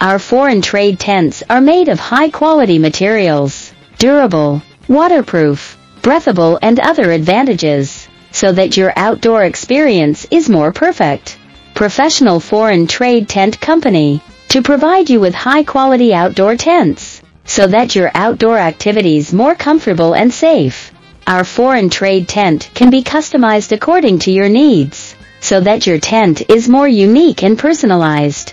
Our foreign trade tents are made of high quality materials, durable, waterproof, breathable and other advantages, so that your outdoor experience is more perfect. Professional Foreign Trade Tent Company, to provide you with high quality outdoor tents, so that your outdoor activities more comfortable and safe. Our foreign trade tent can be customized according to your needs, so that your tent is more unique and personalized.